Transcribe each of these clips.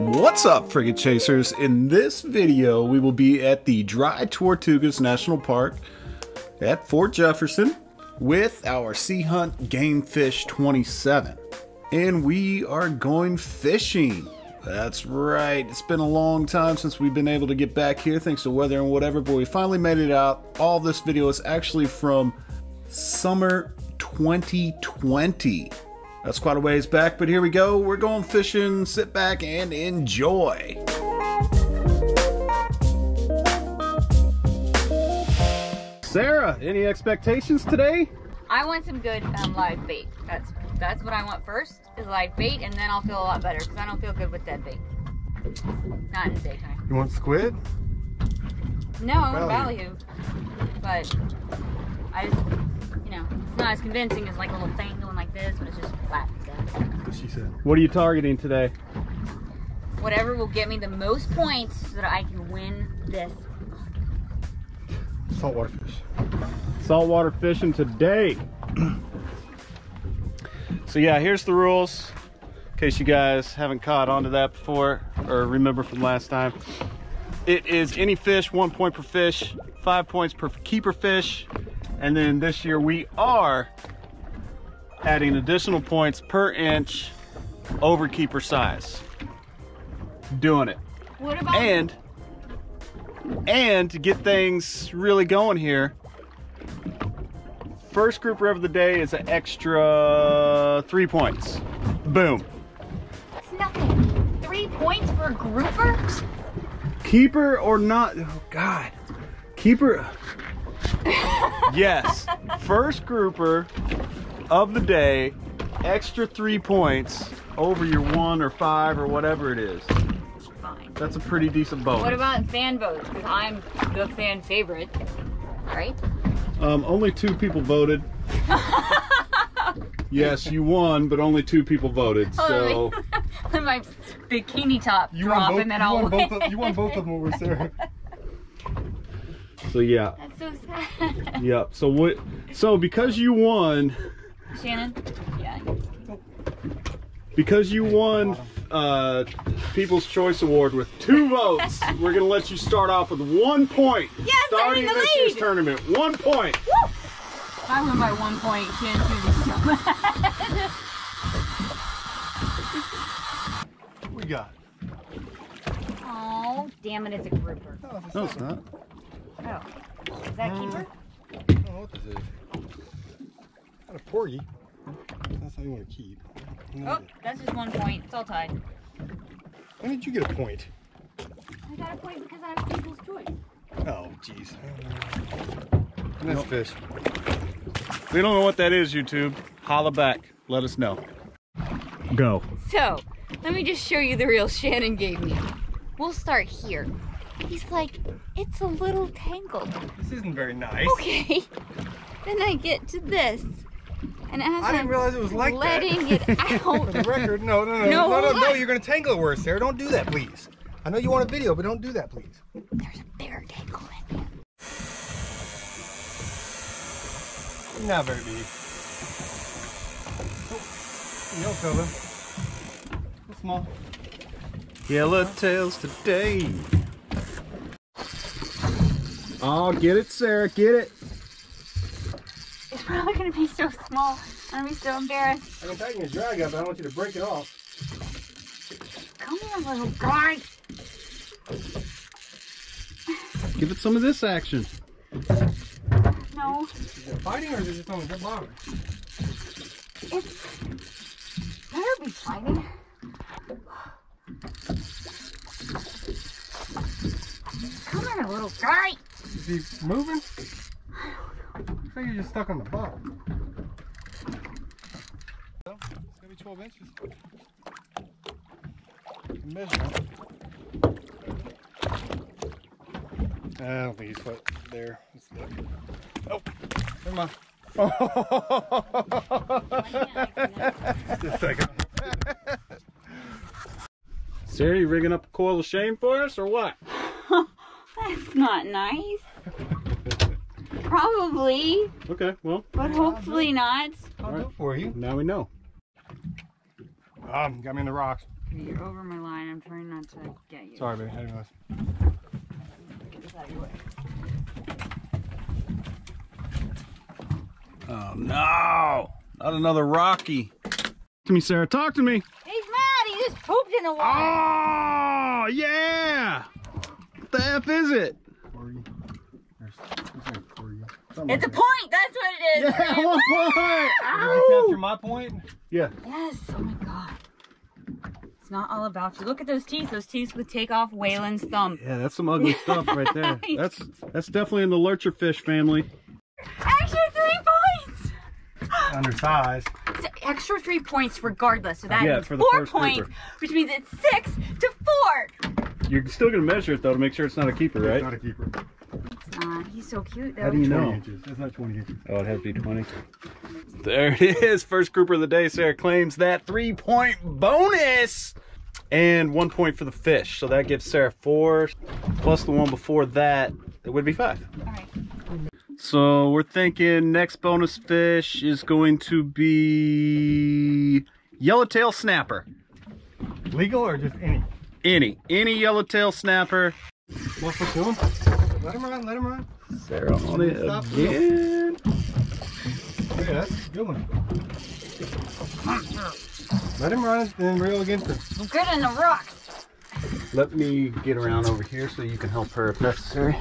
What's up, frigate chasers? In this video, we will be at the Dry Tortugas National Park at Fort Jefferson with our Sea Hunt Gamefish 27. And we are going fishing. That's right. It's been a long time since we've been able to get back here thanks to weather and whatever, but we finally made it out. All this video is actually from summer 2020. That's quite a ways back, but here we go. We're going fishing. Sit back and enjoy. Sarah, any expectations today? I want some good um, live bait. That's that's what I want first is live bait, and then I'll feel a lot better because I don't feel good with dead bait. Not in the daytime. You want squid? No, I want Value. value, but I just you know it's not as convincing as like a little thing going like this, but it's just flat. What she said. What are you targeting today? Whatever will get me the most points so that I can win this. Saltwater fish. Saltwater fishing today. so yeah, here's the rules. In case you guys haven't caught on to that before or remember from last time. It is any fish, one point per fish, five points per keeper fish. And then this year we are adding additional points per inch over keeper size. Doing it. What about And and to get things really going here, first grouper of the day is an extra three points. Boom. It's nothing. Three points for a grouper? Keeper or not? Oh God. Keeper. yes. First grouper of the day, extra three points over your one or five or whatever it is. Fine. That's a pretty decent bonus. What about fan votes? Because I'm the fan favorite, right? Um, only two people voted. yes, you won, but only two people voted. So my bikini top You drop both. and then you, I'll won win. both of, you won both of them over Sarah. so yeah. That's so sad. Yep. So what so because you won Shannon? Yeah. because you won uh People's Choice Award with two votes, we're gonna let you start off with one point. Yes, I'm starting in the this year's lead. tournament. One point. If I win by one point, Shannon's gonna be so mad. What we got? Oh, damn it, it's a grouper. Oh, it's a No, it's not. Oh. Is that keeper? I don't know what this is. Not a porgy. That's how you want to keep. Oh, that's just one point. It's all tied. When did you get a point? I got a point because I have people's choice. Oh, jeez. Nice Nope. fish. We don't know what that is, YouTube. Holla back. Let us know. Go. So, let me just show you the reel Shannon gave me. We'll start here. He's like, it's a little tangled. This isn't very nice. Okay. Then I get to this. And as I didn't am realize it was like that. letting it For the out. record, no, no, no, No, no, no, no. You're gonna tangle it worse, Sarah. Don't do that, please. I know you want a video, but don't do that, please. There's a bigger tangle in here. Not very big. Oh, you don't feel them. It's small. Yellowtails today. Oh, get it, Sarah. Get it. It's probably gonna be so small. I'm gonna be so embarrassed. I can tighten your drag up, but I don't want you to break it off. Come here, little guy. Give it some of this action. No, Is it fighting or is it just on the bottom? it's better be fighting. Come here, little guy. Is he moving? Looks like you're just stuck on the bottom. It's gonna be 12 inches. You can Measure it. I don't think he's quite there. Let's look. Oh, never mind. Just a second. Sarah, you rigging up a coil of shame for us or what? That's not nice. Probably, Okay, well, but hopefully not. I'll do it for you. now we know. Um, got me in the rocks. You're over my line. I'm trying not to get you. Sorry, baby. I didn't realize. Get this out of your way. Oh no! Not another Rocky. To me, Sarah. Talk to me. He's mad. He just pooped in the water. Oh yeah! What the f is it? Porgy. There's, there's like porgy. It's a point. That's what it is. Yeah, one point. You want to Ow! capture my point? Yeah. Yes. Oh my god. It's not all about you. Look at those teeth. Those teeth would take off Waylon's thumb. Yeah, that's some ugly stuff right there. That's that's definitely in the lurcher fish family. Extra three points. Undersized. It's an extra three points regardless. So that Yeah, means for the four first points, grouper. which means it's six to four. You're still gonna measure it though to make sure it's not a keeper, It's right? not a keeper. It's not. He's so cute though. How do you know? inches. That's not 20 inches. Oh, it has to be 20. There it is. First grouper of the day. Sarah claims that three point bonus and one point for the fish. So that gives Sarah four plus the one before that. It would be five. All right. So we're thinking next bonus fish is going to be yellowtail snapper. Legal or just any? Any, any yellowtail snapper. What's what to him? Let him run, let him run. Sarah on it Stop. again. Yeah, that's a good one. Let him run, then reel against him. I'm good in the rocks. Let me get around over here so you can help her if necessary.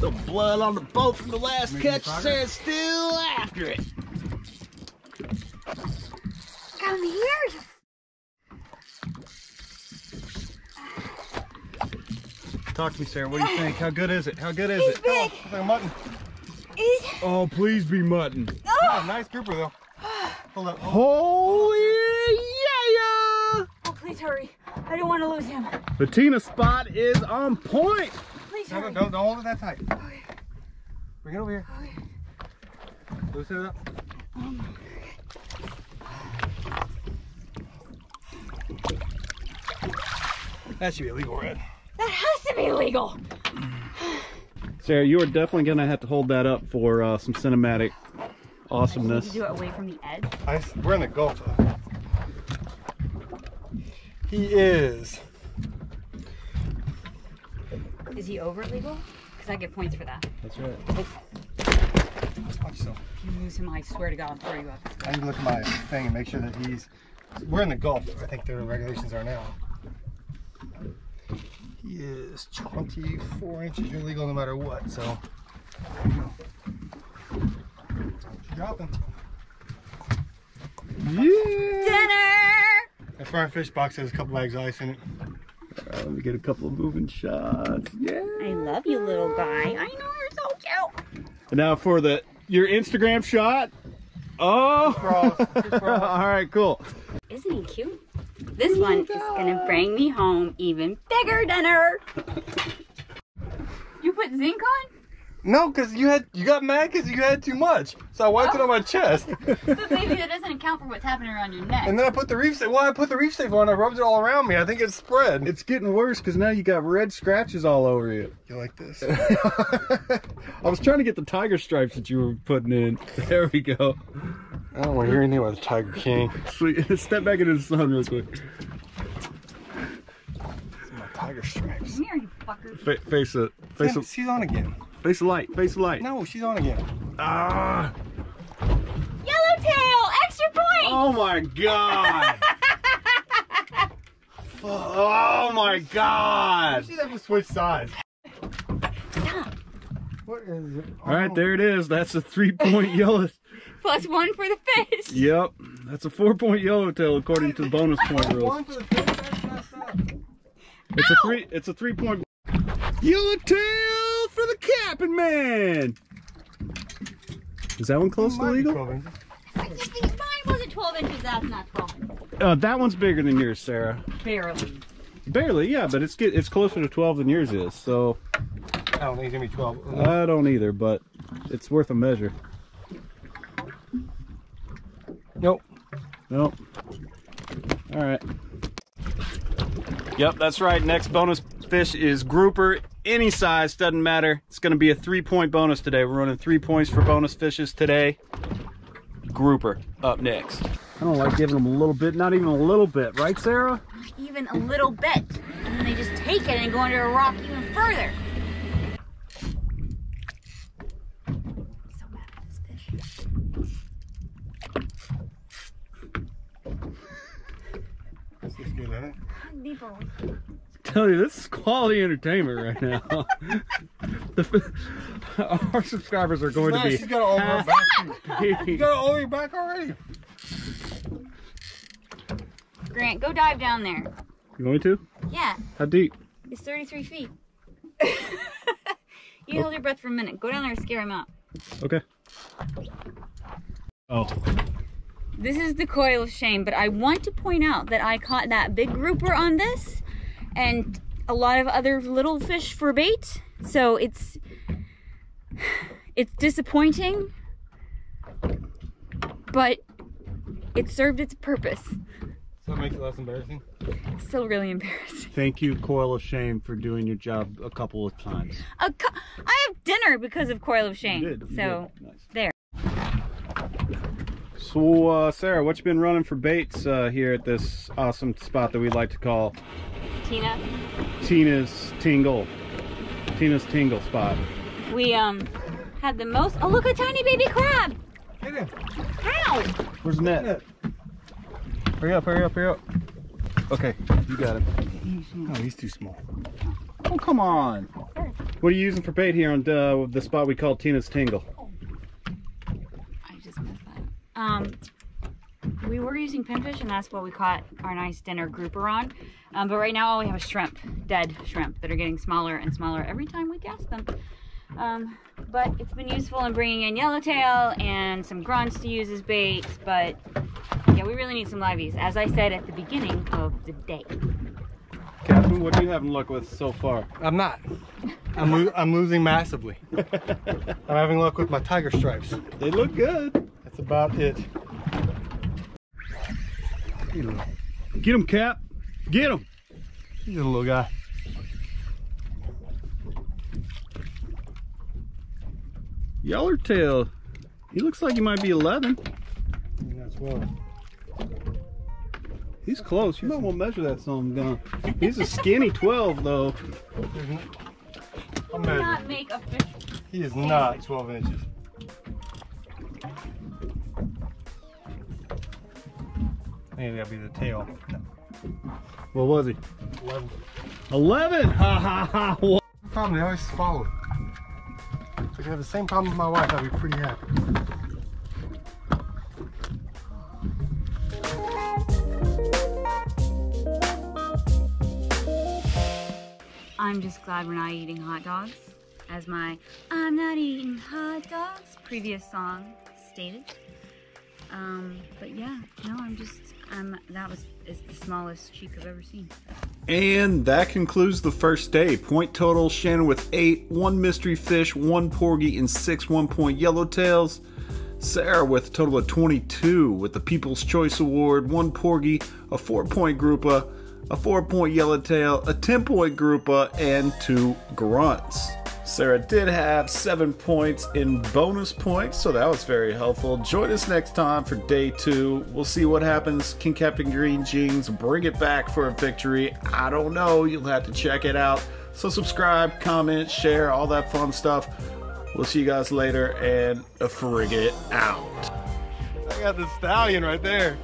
The blood on the boat from the last Making catch. progress? Sarah's still after it. Come here. you- Talk to me, Sarah. What do you think? How good is it? How good is He's it? big. It's like a mutton. He's. Oh, please be mutton. Oh, nice grouper though. Hold up. Holy yeah! Oh, please hurry. I don't want to lose him. The Tina spot is on point. Please No, hurry. no, don't, don't hold it that tight. Oh, Bring it over here. Oh, Loosen it up. That should be a legal red. That has to be legal. Sarah, you are definitely gonna have to hold that up for uh, some cinematic I need awesomeness. to do it away from the edge. I, s- we're in the Gulf. He is. Is he over legal? Because I get points for that. That's right. Watch yourself. If you lose him, I swear to God, I'll throw you up. I need to look at my thing and make sure that he's. We're in the Gulf. I think the regulations are now. He is 24 inches. You're legal no matter what. So. there you go. Dropping. Yeah. Dinner! The front fish box has a couple bags of ice in it. All right, let me get a couple of moving shots. Yeah. I love you, little guy. I know you're so cute. And now for the your Instagram shot. Oh. All right, cool. Isn't he cute? This one is gonna bring me home even bigger dinner. You put zinc on? No, because you had you got mad because you had too much. So I wiped it on my oh. chest. But maybe that doesn't account for what's happening around your neck. And then I put the reef safe. Well, I put the reef safe on. I rubbed it all around me. I think it's spread. It's getting worse because now you got red scratches all over you. you like this? I was trying to get the tiger stripes that you were putting in. There we go. I don't want to hear anything about the Tiger King. Sweet. Step back into the sun real quick. My tiger stripes. Come here, you fucker. Fa- face it. Face Damn, a, she's on again. face the light. Face the light. No, she's on again. Ah. Yellowtail, extra point. Oh my god. oh my god. She'd have to switch sides. Stop. What is it? All right, there it is. That's a three-point yellow. Plus one for the fish. Yep, that's a four-point yellowtail according to the bonus point rules. One for the fish. That's messed up. It's a three. It's a three-point yellowtail for the capping man. Is that one close to legal? I just think mine wasn't 12 inches. That's not 12 inches. Uh, that one's bigger than yours, Sarah. Barely. Barely, yeah, but it's get it's closer to 12 than yours is. So I don't think it's gonna be 12. I don't either, but it's worth a measure. Nope. Nope. All right. Yep, that's right. Next bonus fish is grouper. Any size, doesn't matter. It's going to be a three point bonus today. We're running three points for bonus fishes today. Grouper up next. I don't like giving them a little bit, not even a little bit, right, Sarah? Even a little bit. And then they just take it and go under a rock even further. So mad at this fish. This looks good, huh? Tell you, this is quality entertainment right now. the, our subscribers are going to be She's got all her back. You happy. got all your back already? Grant, go dive down there. You going to? Yeah, How deep? it's 33 feet. you hold oh. your breath for a minute. Go down there and scare him out. Okay. Oh, This is the coil of shame, but I want to point out that I caught that big grouper on this and a lot of other little fish for bait. So it's it's disappointing, but it served its purpose. So that makes it less embarrassing. It's still really embarrassing. thank you, Coil of Shame, for doing your job a couple of times. A co- I have dinner because of coil of shame. You did. you so did. Nice. there. So, uh, Sarah, what you been running for baits uh, here at this awesome spot that we like to call Tina, Tina's Tingle? Tina's Tingle spot. we um had the most. Oh look, a tiny baby crab! Get him. How? Where's the net? Hurry up, hurry up, hurry up. Okay, you got him. Oh, he's too small. Oh, come on. What are you using for bait here on uh, the spot we call Tina's Tingle? I just missed that. Um, we were using pinfish, and that's what we caught our nice dinner grouper on. Um, but right now, all we have is shrimp, dead shrimp, that are getting smaller and smaller every time we cast them. Um, but it's been useful in bringing in yellowtail and some grunts to use as bait. But yeah, we really need some liveys, as I said at the beginning of the day. Captain, what do you having luck with so far? I'm not. I'm, lo- I'm losing massively. I'm having luck with my tiger stripes. They look good. That's about it. He's a little, Get him, Cap. Get him. he's a little guy. Yellowtail. He looks like he might be 11. That's well. He's close. You might want to measure that some gun. He's a skinny 12 though. I'm Do not make a fish. He is not 12 inches. Think that'd be the tail. What was he? 11. 11. Ha ha ha. What? problem, they always follow. If I could have the same problem with my wife, I'd be pretty happy. I'm just glad we're not eating hot dogs, as my I'm not eating hot dogs previous song stated. Um, but yeah, no, I'm just, That was is the smallest cheek I've ever seen. And that concludes the first day. Point total Shannon with eight, one mystery fish, one porgy, and six one point yellowtails. Sarah with a total of 22 with the People's Choice Award, one porgy, a four point grouper, a four point yellowtail, a 10 point grouper, and two grunts. Sarah did have seven points in bonus points, so that was very helpful. Join us next time for day two. We'll see what happens. Can Captain Green Jeans bring it back for a victory? I don't know. You'll have to check it out. So, subscribe, comment, share, all that fun stuff. We'll see you guys later and a frigate out. I got the stallion right there.